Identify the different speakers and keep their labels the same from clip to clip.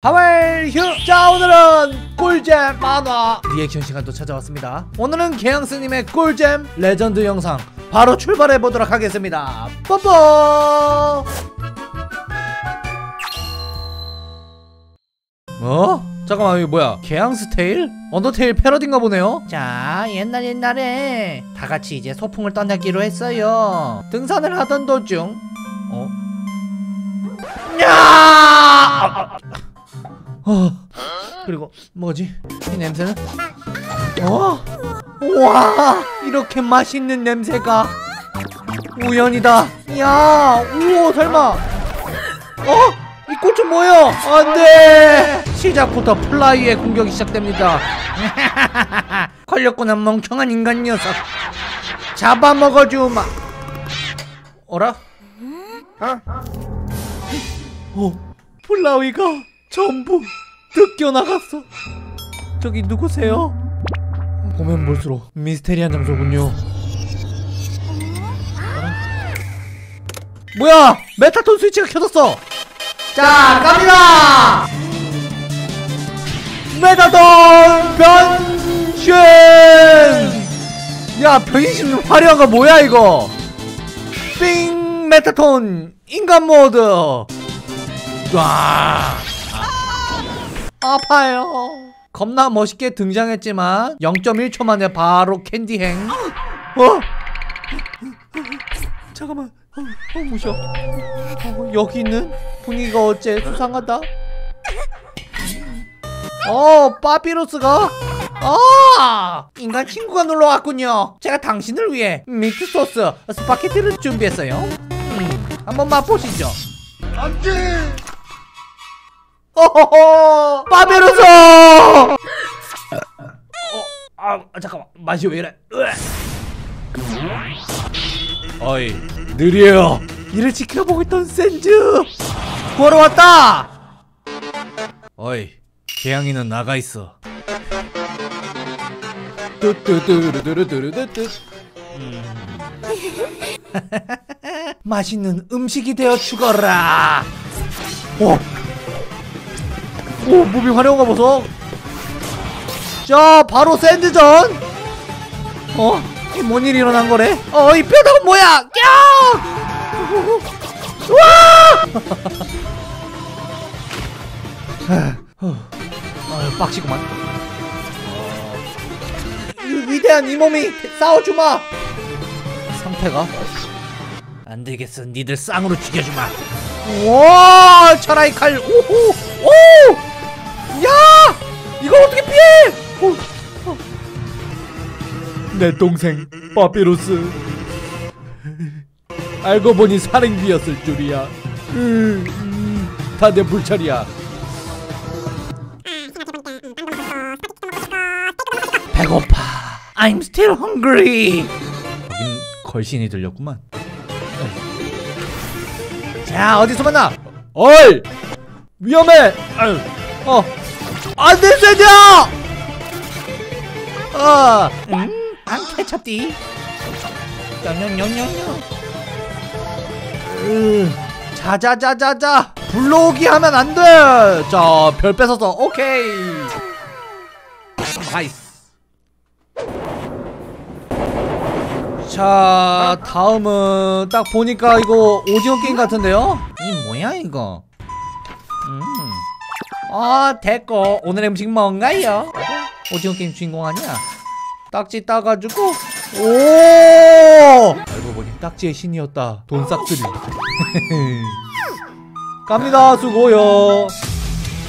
Speaker 1: 하왈휴 자 오늘은 꿀잼 만화 리액션 시간 도 찾아왔습니다 오늘은 개양스님의 꿀잼 레전드 영상 바로 출발해 보도록 하겠습니다 뽀뽀 어? 잠깐만 이거 뭐야 개양스 테일? 언더테일 패러디인가 보네요 자 옛날 옛날에 다같이 이제 소풍을 떠나기로 했어요 등산을 하던 도중 어? 야! 어. 그리고 뭐지? 이 냄새는? 어? 와 이렇게 맛있는 냄새가 우연이다 야 우와 설마 어? 이 꽃은 뭐예요? 안돼 시작부터 플라위의 공격이 시작됩니다 걸렸구나 멍청한 인간 녀석 잡아먹어주마 어라? 어 플라위가 전부 뜯겨나갔어. 저기 누구세요? 보면 볼수록 미스테리한 장소군요. 뭐야! 메타톤 스위치가 켜졌어! 자 갑니다! 메타톤 변신! 야 변신 화려한 거 뭐야 이거? 삥! 메타톤 인간 모드! 와 아파요. 겁나 멋있게 등장했지만 0.1초 만에 바로 캔디행. 어? 잠깐만. 어, 어 무셔 어, 여기 있는 분위기가 어째 수상하다? 어 파피루스가? 아! 인간 친구가 놀러 왔군요. 제가 당신을 위해 미트 소스 스파게티를 준비했어요. 음, 한번 맛보시죠. 안돼 어허허 파피루스 어, 아 잠깐만. 맛이 왜 이래? 으악. 어이 느려요. 이를 지켜보고 있던 샌즈! 구하러 왔다! 어이 개양이는 나가 있어. 뚜뚜뚜루뚜루뚜루뚜 맛있는 음식이 되어 죽어라! 오 오, 무빙 거 보소. 자, 바로 샌드전. 어? 이뭔 일이 일어난 거래? 어, 이 뼈다가 뭐야? 꺄! 와! 아, 빡치구만. 이 위대한 이 몸이 싸워주마. 상태가 안 되겠어. 니들 쌍으로 죽여주마. 와, 철아이 칼. 오호, 오! 야! 이걸 어떻게 피해! 어, 어. 내 동생 파피루스 알고 보니 살인귀였을 줄이야 음, 음, 다내 불찰이야 배고파 I'm still hungry 여긴 걸신이 들렸구만 자 어디서 만나 어이 위험해 아유. 어 안돼 세자 어. 음, 안 케첩디? 영영영영영 자자자자자 불러오기 하면 안돼 자별 뺏어서 오케이! 나이스. 자 다음은 딱 보니까 이거 오징어 게임 같은데요? 이 뭐야 이거? 음. 아 됐고. 오늘의 음식 뭔가요? 오징어 게임 주인공 아니야? 딱지 따가지고. 오! 알고 보니 딱지의 신이었다. 돈싹들이. 갑니다 수고요.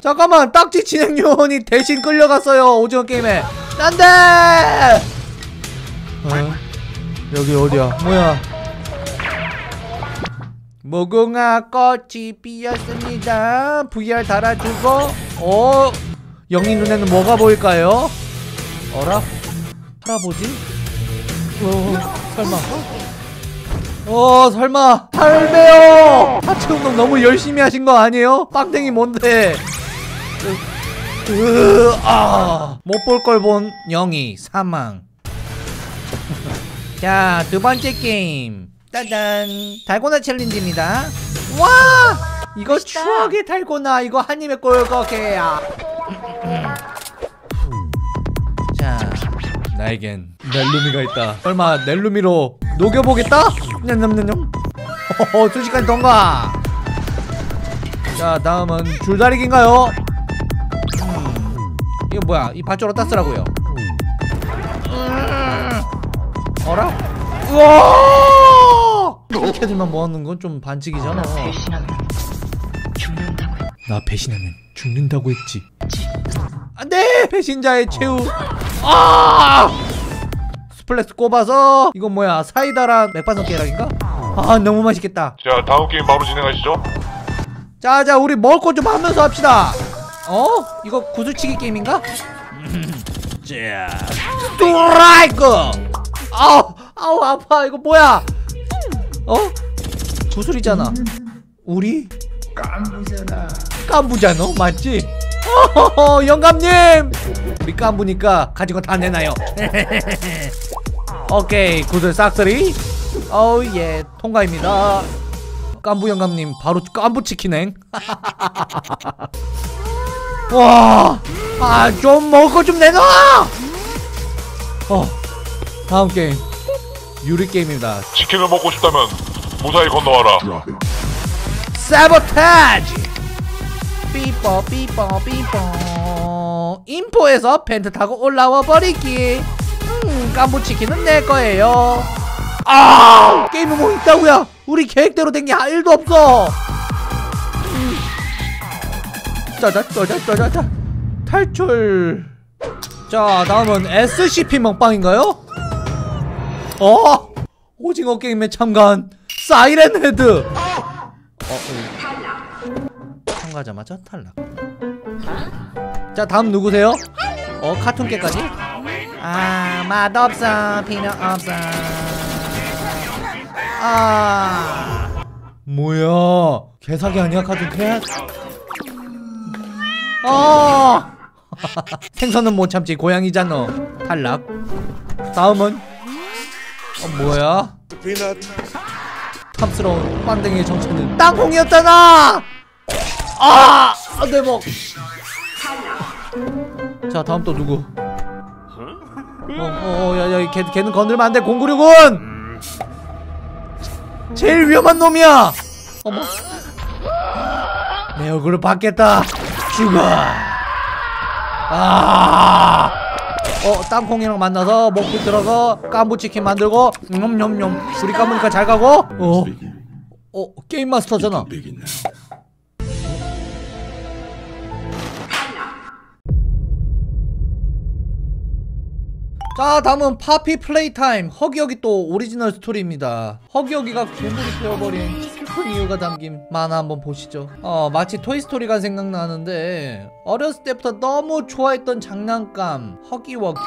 Speaker 1: 잠깐만 딱지 진행 요원이 대신 끌려갔어요 오징어 게임에. 안돼! 어? 여기 어디야? 뭐야 무궁화 꽃이 피었습니다. VR 달아주고 어? 영희 눈에는 뭐가 보일까요? 어라? 할아버지? 어 설마. 어 설마. 할배요! 하체 운동 너무 열심히 하신 거 아니에요? 빵댕이 뭔데? 아못 볼 걸 본 영희 사망. 자 두 번째 게임 따단. 달고나 챌린지입니다. 와! 이거
Speaker 2: 맛있다.
Speaker 1: 추억의 달고나. 이거 한 입에 꼴꺽해야 자 나에겐 넬루미가 있다. 설마 넬루미로 녹여보겠다? 냠냠냠냠. 호호 순식간 통과 자 다음은 줄다리기인가요? 음, 이거 뭐야? 이 밧줄 어디다 쓰라고요? 음, 어라? 우와 이렇게들만 모아놓는 건 좀 반칙이잖아
Speaker 2: 배신하면 죽는다고
Speaker 1: 나 배신하면 죽는다고 했지. 안돼 배신자의 최후. 아! 스플래스 꼽아서 이건 뭐야 사이다랑 맥반석 계란인가? 아 너무 맛있겠다.
Speaker 3: 자 다음 게임 바로 진행하시죠
Speaker 1: 자자 우리 먹을 거좀 하면서 합시다. 어? 이거 구슬치기 게임인가? 자 스트라이크. 아우 아우 아파 이거 뭐야? 어? 구슬이잖아. 우리 깐부잖아. 깐부잖아 맞지? 어허허 영감님 우리 깐부니까 가진 거 다 내놔요. 오케이 구슬 싹쓸이. 어우 예 통과입니다. 깐부 영감님 바로 깐부 치킨행. 와, 아좀 먹을 거 좀 내놔. 어, 다음 게임 유리 게임입니다.
Speaker 3: 치킨을 먹고 싶다면 무사히 건너와라
Speaker 1: 사보타지. 삐뽀 삐뽀 삐뽀. 인포에서 vent 타고 올라와 버리기. 음, 깐부 치킨은 내 거예요. 아, 게임이 뭐 있다고야? 우리 계획대로 된게 1도 없어. 음. 짜자 짜자 짜자자 탈출. 자, 다음은 SCP 먹방인가요? 어? 오징어 게임에 참가한 사이렌 헤드. 어, 어. 참가자마자 탈락. 자, 다음 누구세요? 어, 카툰 캣까지? 아, 맛없어, 필요 없어. 아, 뭐야? 개사기 아니야, 카툰 캣? 아, 생선은 못 참지, 고양이잖아. 탈락. 다음은 어, 뭐야? 탐스러운 빵댕이의 정체는 땅콩이었잖아! 아! 아, 내 목! 자, 다음 또 누구? 어, 어, 어, 야, 야, 걔, 걔는 건들면 안 돼, 공구류군! 제일 위험한 놈이야! 어머. 내 얼굴을 받겠다! 죽어! 아! 어, 땅콩이랑 만나서 먹고 들어서 깐부치킨 만들고, 냠냠냠. 우리 까보니까 잘 가고, 어, 어, 게임 마스터잖아. 자 다음은 파피 플레이 타임 허기허기 또 오리지널 스토리입니다 허기허기가 괴물이 되어버린 슬픈 이유가 담긴 만화 한번 보시죠. 어 마치 토이스토리가 생각나는데 어렸을 때부터 너무 좋아했던 장난감 허기워기.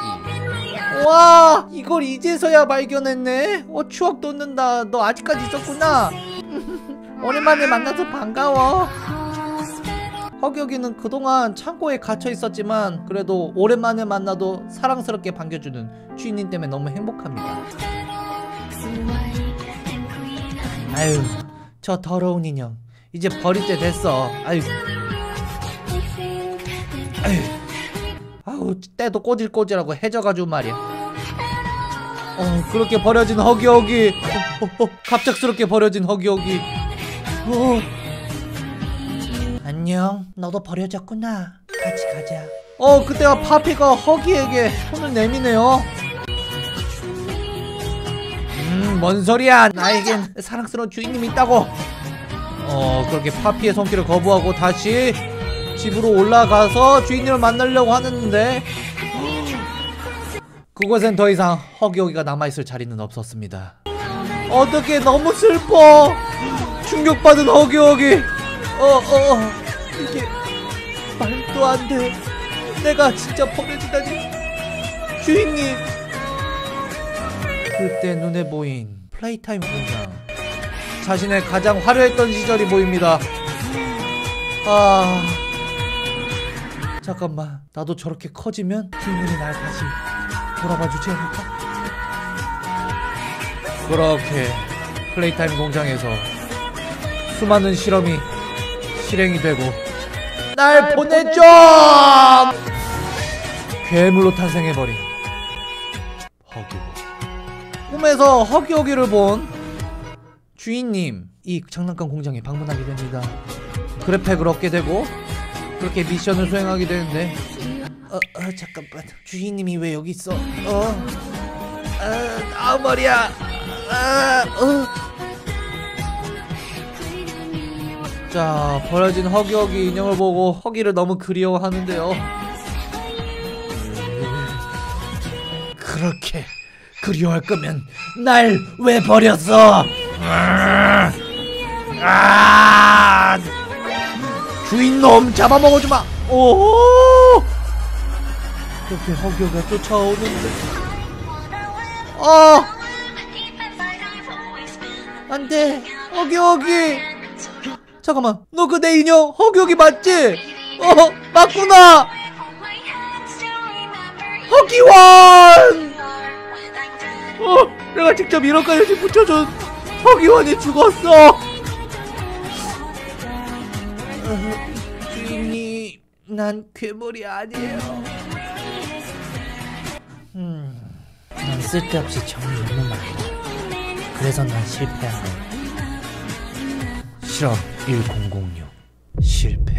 Speaker 1: 와 이걸 이제서야 발견했네? 어 추억 돋는다. 너 아직까지 있었구나. 오랜만에 만나서 반가워. 허기워기는 그동안 창고에 갇혀 있었지만 그래도 오랜만에 만나도 사랑스럽게 반겨주는 주인님 때문에 너무 행복합니다. 아유, 저 더러운 인형 이제 버릴 때 됐어. 아유, 아우 때도 꼬질꼬질하고 해져가지고 말이야. 어, 그렇게 버려진 허기허기. 어, 어, 어, 갑작스럽게 버려진 허기허기. 어. 안녕. 너도 버려졌구나. 같이 가자. 어, 그때가 파피가 허기에게 손을 내미네요. 음, 뭔 소리야. 나에겐 사랑스러운 주인님이 있다고. 어, 그렇게 파피의 손길을 거부하고 다시 집으로 올라가서 주인님을 만나려고 하는데 그곳엔 더 이상 허기허기가 남아있을 자리는 없었습니다. 어떻게 너무 슬퍼. 충격받은 허기허기. 어, 어, 어, 이게 말도 안 돼. 내가 진짜 버려지다니. 주인님. 그때 눈에 보인 플레이타임 공장. 자신의 가장 화려했던 시절이 보입니다. 아. 잠깐만. 나도 저렇게 커지면 주인님이 날 다시 돌아봐 주지 않을까? 그렇게 플레이타임 공장에서 수많은 실험이 실행이 되고 날 보내줘 괴물로 탄생해버린 허기호 꿈에서 허기허기를 본 주인님 이 장난감 공장에 방문하게 됩니다. 그래팩을 얻게 되고 그렇게 미션을 수행하게 되는데 어, 어 잠깐만. 주인님이 왜 여기 있어? 어? 아, 아 머리야. 아, 어. 자 버려진 허기허기 인형을 보고 허기를 너무 그리워하는데요. 그렇게 그리워할 거면 날 왜 버렸어 아, 아, 주인놈 잡아먹어주마. 오! 그렇게 허기허기가 쫓아오는데. 어! 안 돼. 허기 허기. 잠깐만. 너 그 내 인형 허기 허기 맞지? 어 맞구나. 허기원 어 내가 직접 이런까지 붙여준 허기원이 죽었어. 어, 주인이 난 괴물이 아니에요. 난 쓸데없이 정이 너무 많아 그래서 난 실패한 거야. 실험 1006 실패